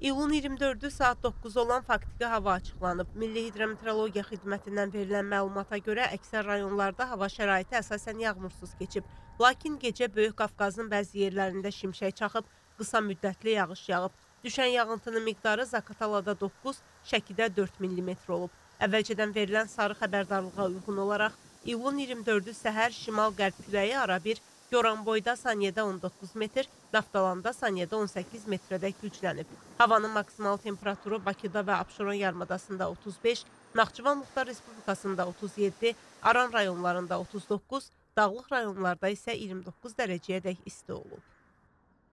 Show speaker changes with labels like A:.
A: İyulun 24-ü saat 9 olan faktiki hava açıqlanıb. Milli Hidrometeorologiya Xidmətindən verilən məlumata görə əksər rayonlarda hava şəraiti əsasən yağmursuz keçib. Lakin gecə Böyük Qafqazın bəzi yerlərində şimşək çaxıb, qısa müddətli yağış yağıb. Düşən yağıntının miqdarı Zaqatalada 9, Şəkidə 4 mm olub. Əvvəlcədən verilən sarı xəbərdarlığa uyğun olaraq iyulun 24-ü səhər şimal-qərb küləyi arabir Goranboyda saniyədə 19 metr, Naftalanda saniyədə 18 metrədək güclənib. Havanın maksimal temperaturu Bakıda və Abşeron yarımadasında 35, Naxçıvan Muxtar Respublikasında 37, Aran rayonlarında 39, dağlıq rayonlarda isə 29 dərəcəyədək isti olub.